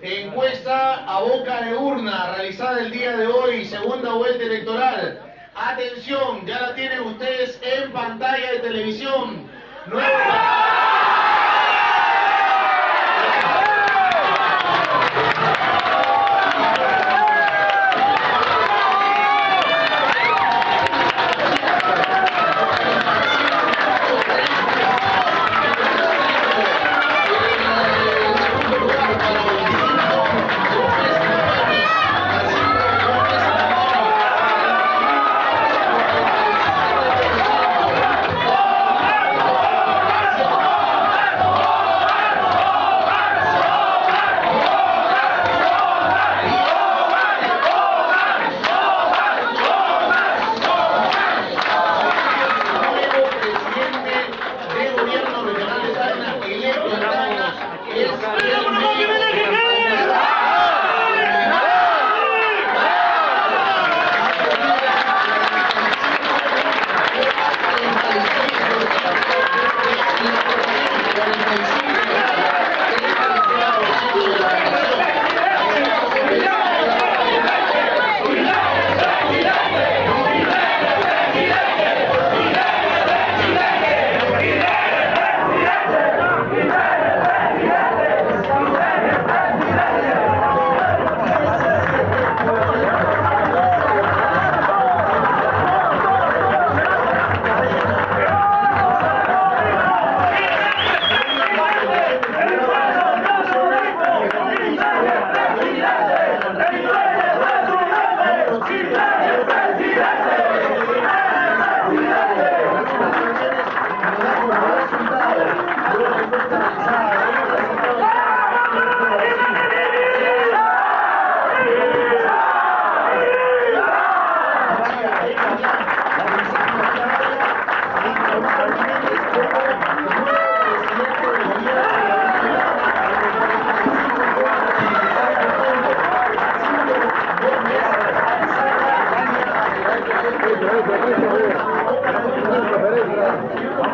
Encuesta a boca de urna realizada el día de hoy, segunda vuelta electoral. Atención, ya la tienen ustedes en pantalla de televisión. Nueva- Yeah.